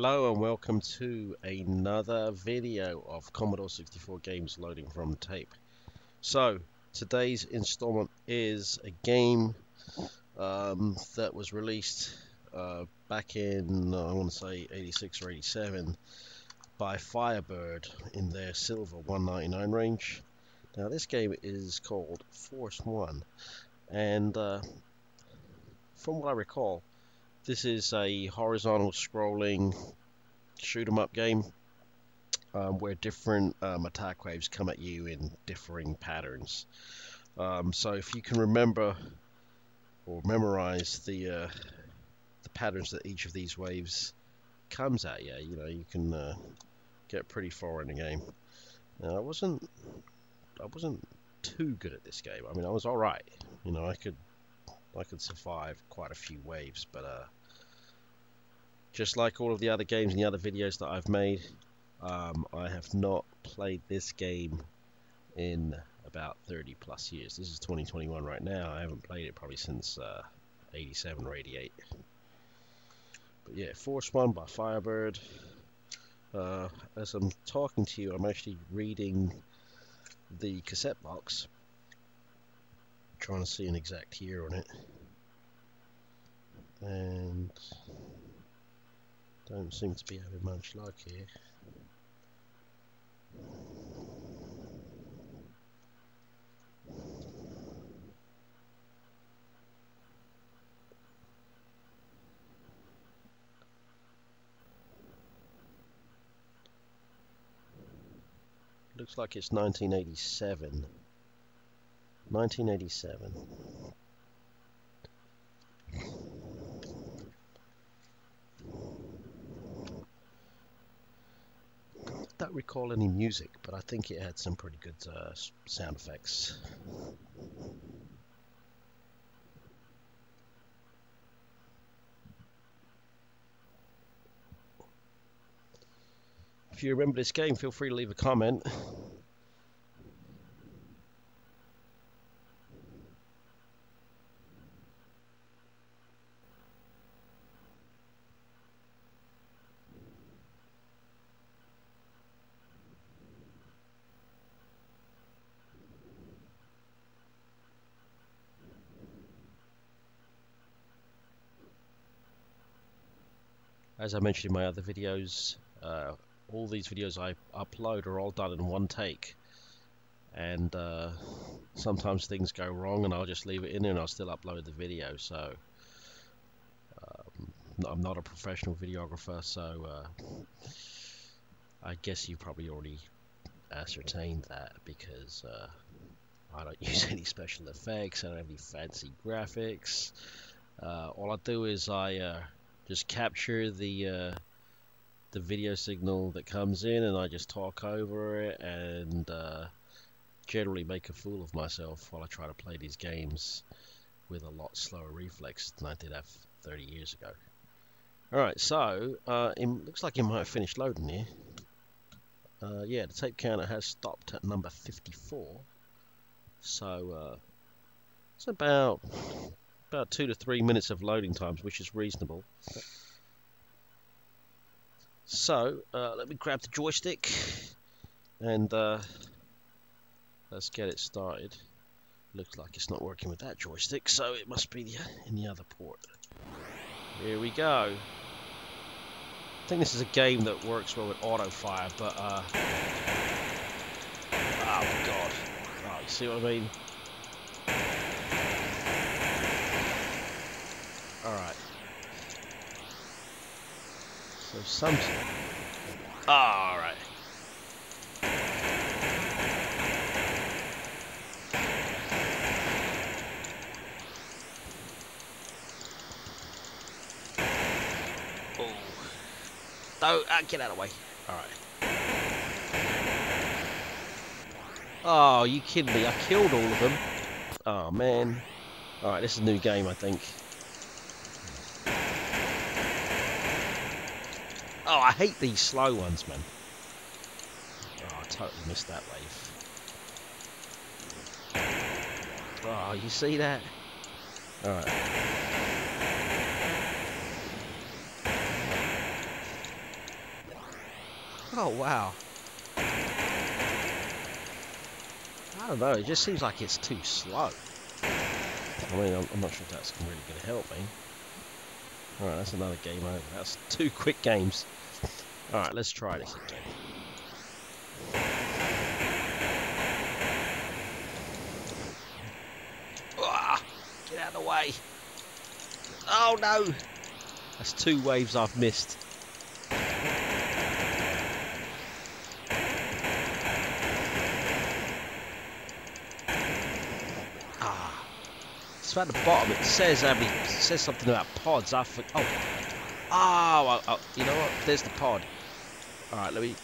Hello and welcome to another video of Commodore 64 games loading from tape. So today's installment is a game um, that was released uh, back in I want to say 86 or 87 by Firebird in their silver 199 range. Now this game is called Force One and uh, from what I recall this is a horizontal scrolling shoot 'em up game um, where different um, attack waves come at you in differing patterns. Um, so if you can remember or memorize the uh, the patterns that each of these waves comes at you, you know, you can uh, get pretty far in the game. Now, I wasn't I wasn't too good at this game. I mean, I was all right. You know, I could I can survive quite a few waves, but uh, just like all of the other games and the other videos that I've made, um, I have not played this game in about 30 plus years. This is 2021 right now. I haven't played it probably since uh, 87 or 88. But yeah, Force One by Firebird. Uh, as I'm talking to you, I'm actually reading the cassette box, trying to see an exact year on it. And don't seem to be having much luck here. Looks like it's 1987. 1987. I don't recall any music, but I think it had some pretty good uh, sound effects. If you remember this game, feel free to leave a comment. As I mentioned in my other videos, uh, all these videos I upload are all done in one take. And uh, sometimes things go wrong and I'll just leave it in and I'll still upload the video. So um, I'm not a professional videographer, so uh, I guess you probably already ascertained that because uh, I don't use any special effects, I don't have any fancy graphics. Uh, all I do is I uh, just capture the uh, the video signal that comes in and I just talk over it and uh, generally make a fool of myself while I try to play these games with a lot slower reflex than I did have 30 years ago. Alright, so uh, it looks like it might have finished loading here. Uh, yeah, the tape counter has stopped at number 54. So, uh, it's about about two to three minutes of loading times, which is reasonable. So, uh, let me grab the joystick and uh, let's get it started. Looks like it's not working with that joystick, so it must be in the other port. Here we go. I think this is a game that works well with auto fire, but uh, oh god, oh, you see what I mean? Alright. So some... Oh, Alright. Oh. Don't, uh, get out of the way. Alright. Oh, you kidding me? I killed all of them. Oh, man. Alright, this is a new game, I think. Oh, I hate these slow ones, man. Oh, I totally missed that wave. Oh, you see that? Alright. Oh, wow. I don't know, it just seems like it's too slow. I mean, I'm, I'm not sure if that's really going to help me. Alright, that's another game over. That's two quick games. Alright, let's try this again. Ah, get out of the way. Oh no! That's two waves I've missed. It's at the bottom. It says, um, it says something about pods. I for oh. Oh, oh, you know what? There's the pod. Alright, let me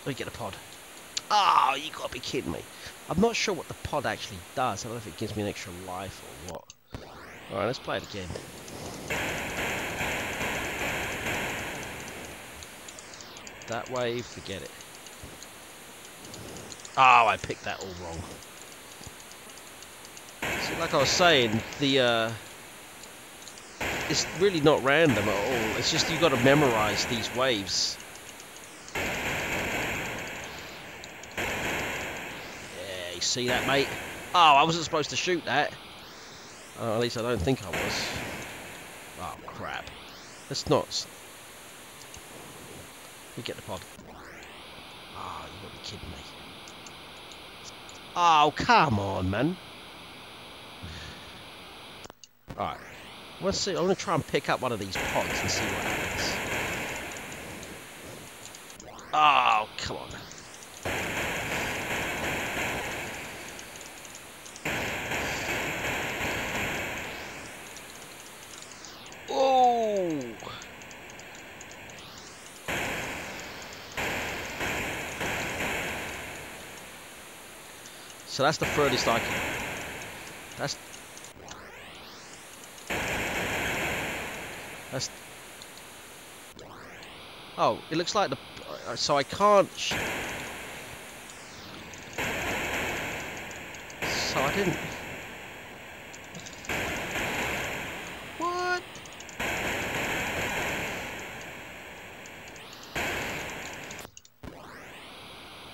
let me get the pod. Oh, you gotta be kidding me. I'm not sure what the pod actually does. I don't know if it gives me an extra life or what. Alright, let's play it again. That wave, forget it. Oh, I picked that all wrong. See, like I was saying, the uh, it's really not random at all. It's just you got to memorize these waves. Yeah, you see that, mate? Oh, I wasn't supposed to shoot that. Uh, at least I don't think I was. Oh, crap. Let's not... We get the pod. Oh, you gotta be kidding me. Oh, come on, man. Alright. Let's see. I'm gonna try and pick up one of these pods and see what happens. Oh, come on. So that's the furthest I can. That's That's. Oh, it looks like the. Uh, so I can't. so I didn't. What?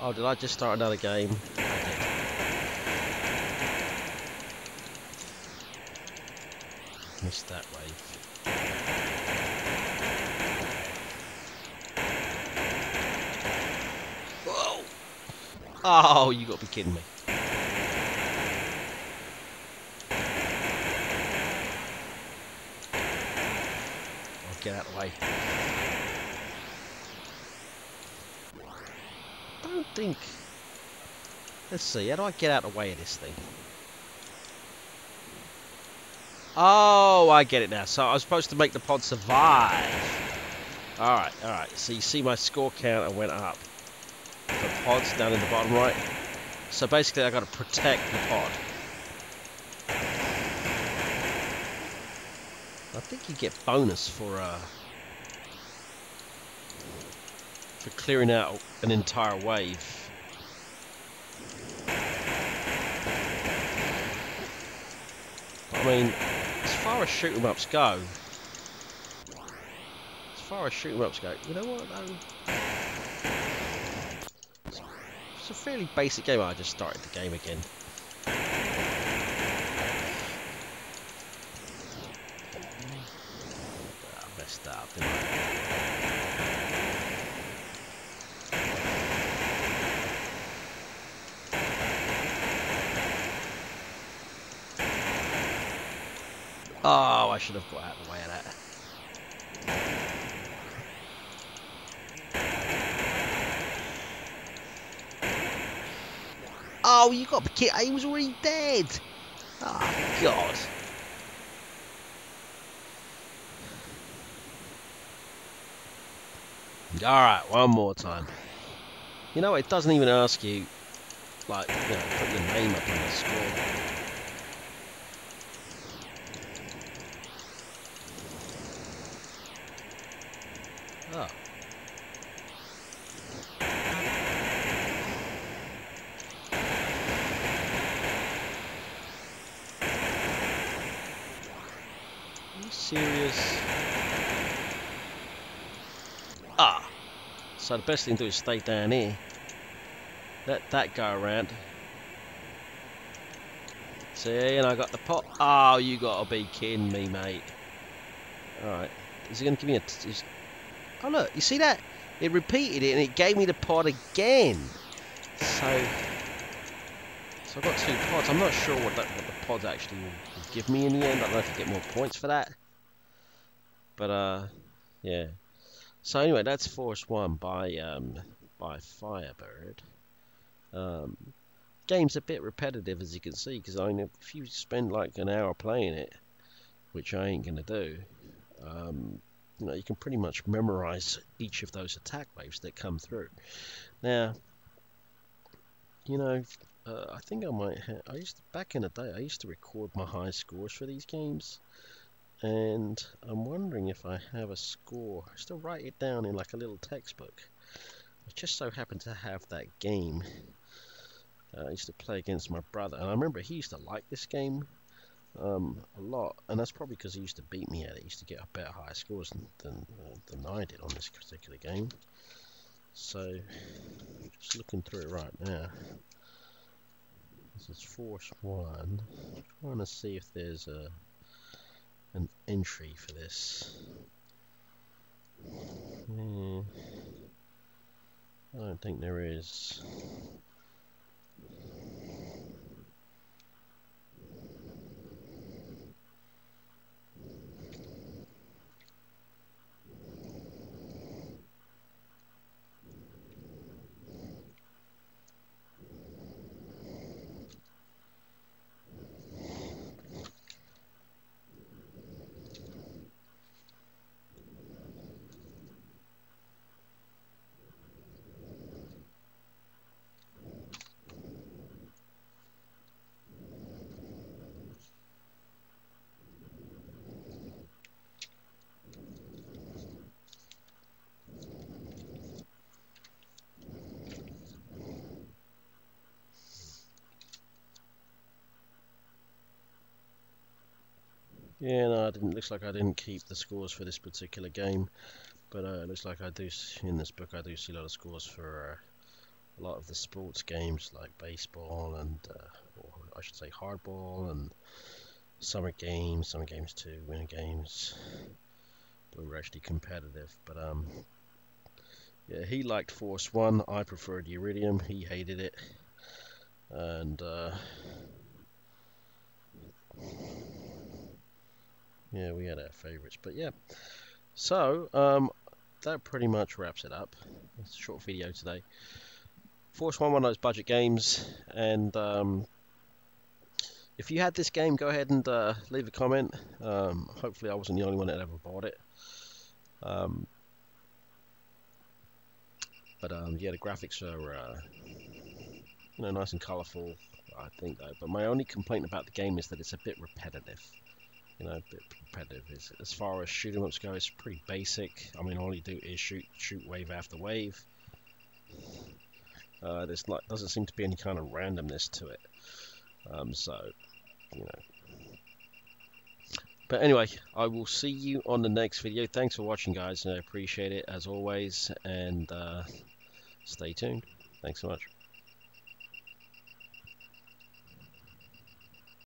Oh, did I just start another game? Missed that wave. Oh, you gotta be kidding me. Oh, get out of the way. don't think... Let's see, how do I get out of the way of this thing? Oh, I get it now. So I was supposed to make the pod survive. Alright, alright. So you see my score counter went up pods down in the bottom right. So basically I got to protect the pod. I think you get bonus for uh, for clearing out an entire wave. I mean, as far as shoot 'em ups go, as far as shoot 'em ups go, you know what though? It's a fairly basic game. I just started the game again. I messed up, didn't I? Oh, I should have got out of the way of that. Oh, you got the kid. He was already dead. Oh, God. Alright, one more time. You know, it doesn't even ask you, like, you know, put your name up on the scoreboard. Oh. Serious? Ah. So the best thing to do is stay down here. Let that go around. See, and I got the pot. Oh, you gotta be kidding me, mate. Alright. Is he gonna give me a... Is, oh, look, you see that? It repeated it and it gave me the pot again. So... So I've got two pods. I'm not sure what, that, what the pods actually will, give me in the end. I don't know if I get more points for that. But, uh, yeah. So anyway, that's Force 1 by, um, by Firebird. Um, game's a bit repetitive as you can see because I if you spend like an hour playing it which I ain't gonna do um, you know you can pretty much memorize each of those attack waves that come through now you know uh, I think I might I used to, back in the day I used to record my high scores for these games and I'm wondering if I have a score I still write it down in like a little textbook I just so happen to have that game uh, I used to play against my brother, and I remember he used to like this game um, a lot, and that's probably because he used to beat me at it. He used to get a better higher scores than than, uh, than I did on this particular game. So, just looking through it right now. This is Force One. I Trying to see if there's a an entry for this. Yeah, I don't think there is. Yeah, no, I didn't. Looks like I didn't keep the scores for this particular game, but uh, it looks like I do in this book. I do see a lot of scores for uh, a lot of the sports games like baseball and, uh, or I should say, hardball and summer games, summer games too, winter games. They were actually competitive, but um, yeah, he liked Force One. I preferred Uridium. He hated it, and uh, yeah, we had our favorites, but yeah. So, um, that pretty much wraps it up. It's a short video today. Force One, one of those budget games, and um, if you had this game, go ahead and uh, leave a comment. Um, hopefully, I wasn't the only one that ever bought it. Um, but um, yeah, the graphics are uh, you know nice and colourful. I think though. But my only complaint about the game is that it's a bit repetitive you know, a bit competitive. It's, as far as shoot 'em ups go, it's pretty basic. I mean, all you do is shoot, shoot wave after wave. Uh, there's not doesn't seem to be any kind of randomness to it. Um, so, you know. But anyway, I will see you on the next video. Thanks for watching, guys, and I appreciate it as always. And uh, stay tuned. Thanks so much.